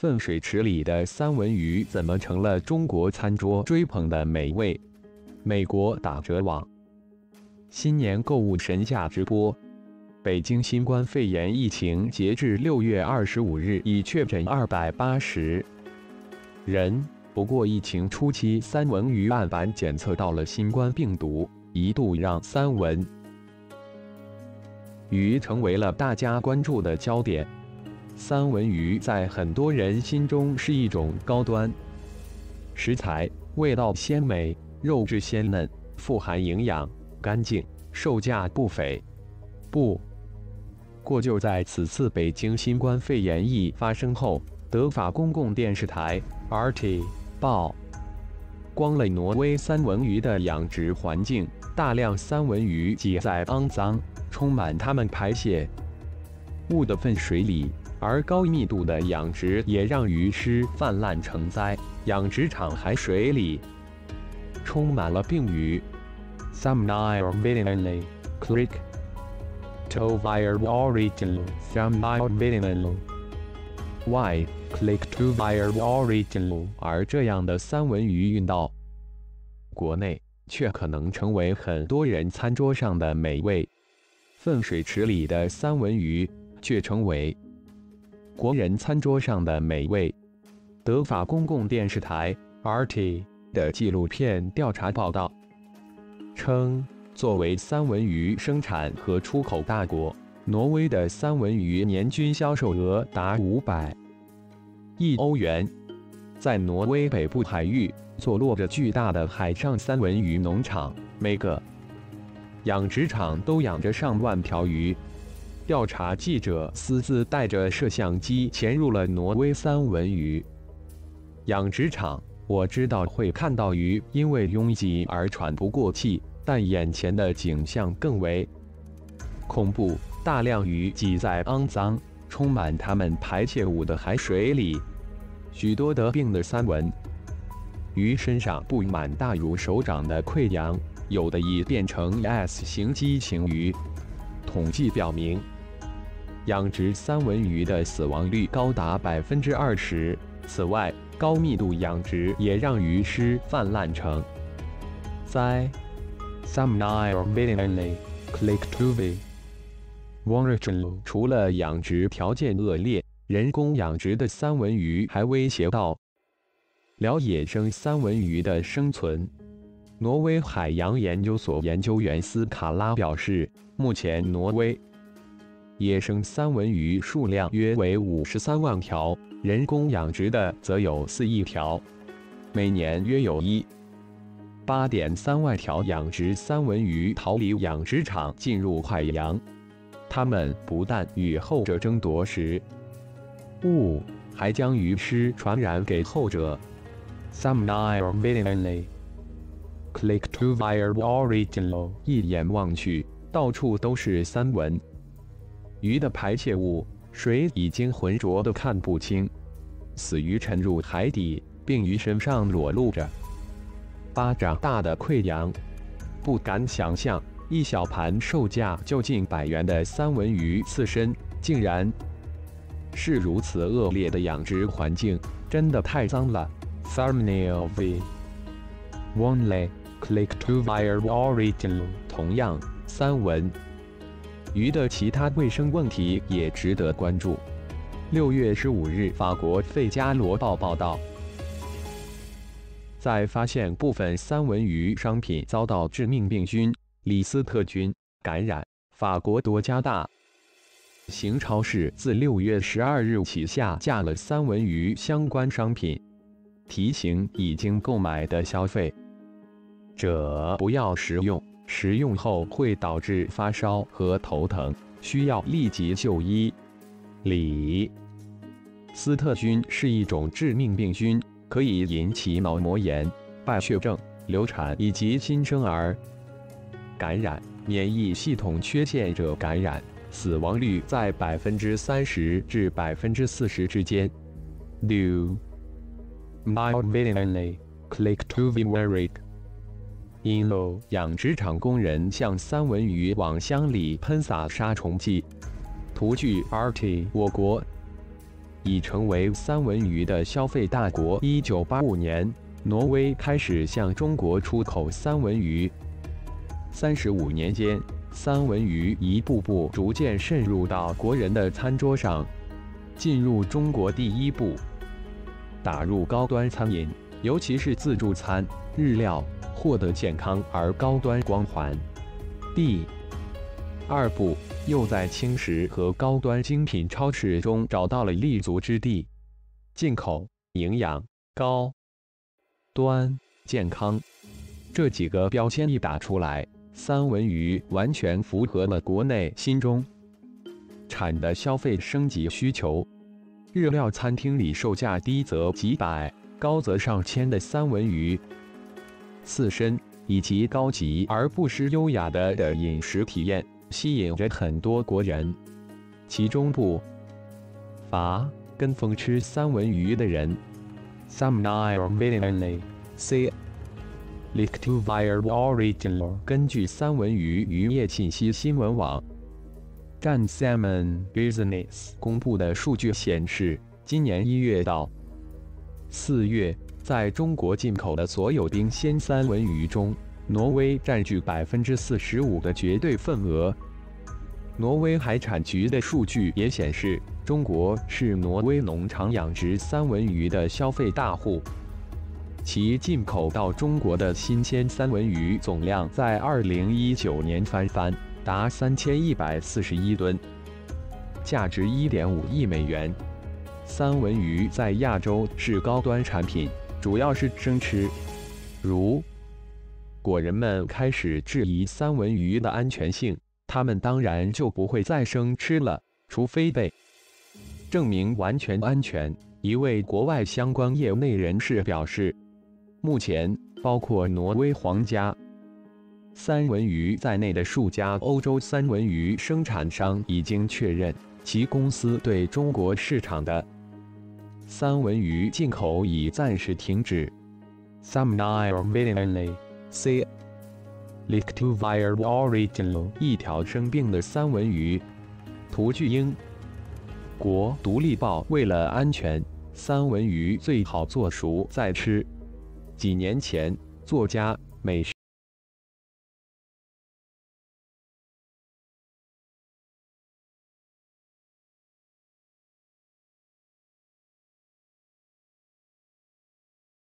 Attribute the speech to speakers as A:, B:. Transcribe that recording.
A: 粪水池里的三文鱼怎么成了中国餐桌追捧的美味？美国打折网新年购物神价直播。北京新冠肺炎疫情截至六月二十五日已确诊二百八十人。不过，疫情初期三文鱼案板检测到了新冠病毒，一度让三文鱼成为了大家关注的焦点。三文鱼在很多人心中是一种高端食材，味道鲜美，肉质鲜嫩，富含营养，干净，售价不菲。不过就在此次北京新冠肺炎疫发生后，德法公共电视台 RT 曝光了挪威三文鱼的养殖环境，大量三文鱼挤在肮脏、充满它们排泄物的粪水里。而高密度的养殖也让鱼尸泛滥成灾，养殖场海水里充满了病鱼。Some Nile Villainly Click To Via Original Some Nile Villainly Why Click To Via Original 而这样的三文鱼运到国内，却可能成为很多人餐桌上的美味。粪水池里的三文鱼却成为。国人餐桌上的美味。德法公共电视台 RT 的纪录片调查报道称，作为三文鱼生产和出口大国，挪威的三文鱼年均销售额达五百亿欧元。在挪威北部海域，坐落着巨大的海上三文鱼农场，每个养殖场都养着上万条鱼。调查记者私自带着摄像机潜入了挪威三文鱼养殖场。我知道会看到鱼因为拥挤而喘不过气，但眼前的景象更为恐怖：大量鱼挤在肮脏、充满它们排泄物的海水里。许多得病的三文鱼身上布满大如手掌的溃疡，有的已变成 S 型畸形鱼。统计表明。养殖三文鱼的死亡率高达百分之二十。此外，高密度养殖也让鱼尸泛滥成灾。Some Nile Villainly Click to be Original。除了养殖条件恶劣，人工养殖的三文鱼还威胁到了野生三文鱼的生存。挪威海洋研究所研究员斯卡拉表示，目前挪威。野生三文鱼数量约为五十三万条，人工养殖的则有四亿条，每年约有一八点三万条养殖三文鱼逃离养殖场进入海洋。它们不但与后者争夺食物，还将鱼尸传染给后者。Some Nile Villainly Click to Via Original。一眼望去，到处都是三文。鱼的排泄物，水已经浑浊的看不清。死鱼沉入海底，并鱼身上裸露着巴掌大的溃疡。不敢想象，一小盘售价就近百元的三文鱼刺身，竟然是如此恶劣的养殖环境，真的太脏了。Thumbnail V Only click to via original。同样，三文。鱼的其他卫生问题也值得关注。六月十五日，法国《费加罗报》报道，在发现部分三文鱼商品遭到致命病菌李斯特菌感染，法国多家大型超市自六月十二日起下架了三文鱼相关商品，提醒已经购买的消费者不要食用。食用后会导致发烧和头疼，需要立即就医。李斯特菌是一种致命病菌，可以引起脑膜炎、败血症、流产以及新生儿感染。免疫系统缺陷者感染，死亡率在百分之三十至百分之四十之间。六，mild villainy, click to be worried. 因喽，养殖场工人向三文鱼网箱里喷洒杀虫剂。图据：RT。我国已成为三文鱼的消费大国。一九八五年，挪威开始向中国出口三文鱼。三十五年间，三文鱼一步步逐渐渗入到国人的餐桌上。进入中国第一步，打入高端餐饮，尤其是自助餐、日料，获得健康而高端光环。第二步，又在轻食和高端精品超市中找到了立足之地。进口、营养、高端、健康这几个标签一打出来，三文鱼完全符合了国内心中。产的消费升级需求，日料餐厅里售价低则几百，高则上千的三文鱼刺身，以及高级而不失优雅的的饮食体验，吸引着很多国人。其中不乏跟风吃三文鱼的人。Some are willingly say like to via original。根据三文鱼渔业信息新闻网。战 Salmon Business 公布的数据显示，今年一月到四月，在中国进口的所有冰鲜三文鱼中，挪威占据百分之四十五的绝对份额。挪威海产局的数据也显示，中国是挪威农场养殖三文鱼的消费大户，其进口到中国的新鲜三文鱼总量在二零一九年翻番。达三千一百四十一吨，价值一点五亿美元。三文鱼在亚洲是高端产品，主要是生吃。如果人们开始质疑三文鱼的安全性，他们当然就不会再生吃了，除非被证明完全安全。一位国外相关业内人士表示，目前包括挪威皇家。三文鱼在内的数家欧洲三文鱼生产商已经确认，其公司对中国市场的三文鱼进口已暂时停止。Some are willingly say like to via original 一条生病的三文鱼。图巨英国独立报为了安全，三文鱼最好做熟再吃。几年前，作家美食。